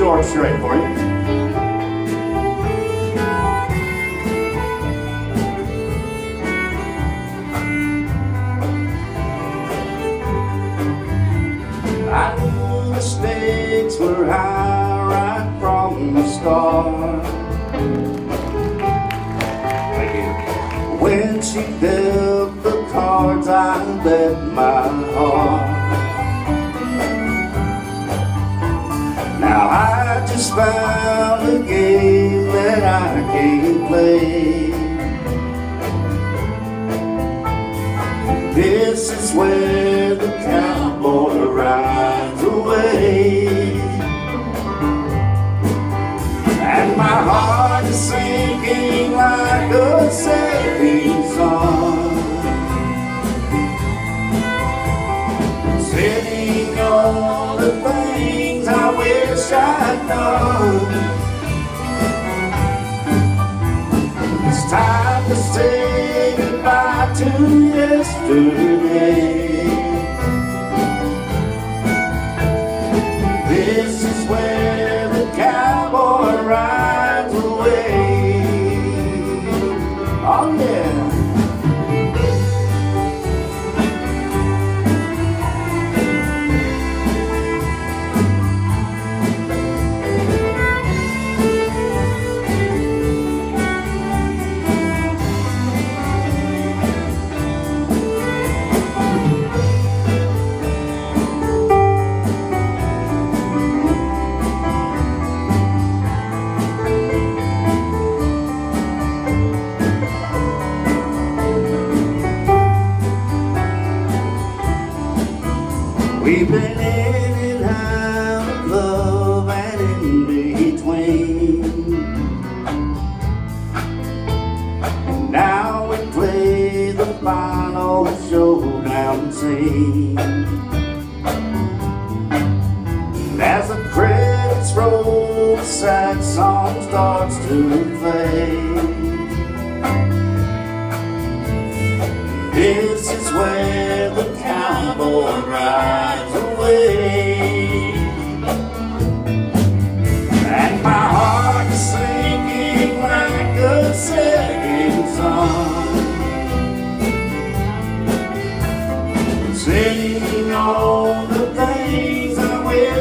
chord straight for you. I knew the stakes were high right from the start. When she dealt the cards, I bet my heart. Just found a game that I can't play. This is where the cowboy rides away. And my heart is sinking like a sailing It's time to say goodbye to yesterday. This is where We've been in and out of love and in between. Now we play the final showdown scene. And as the credits roll, the sad song starts to fade. This is where the cowboy rides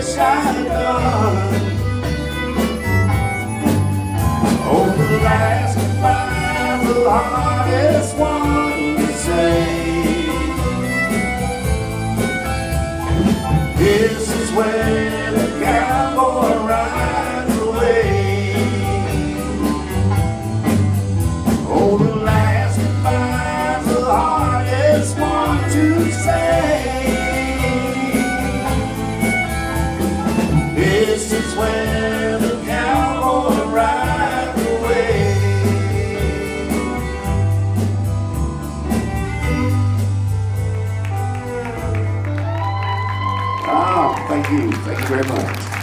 I wish you. Thank you very much.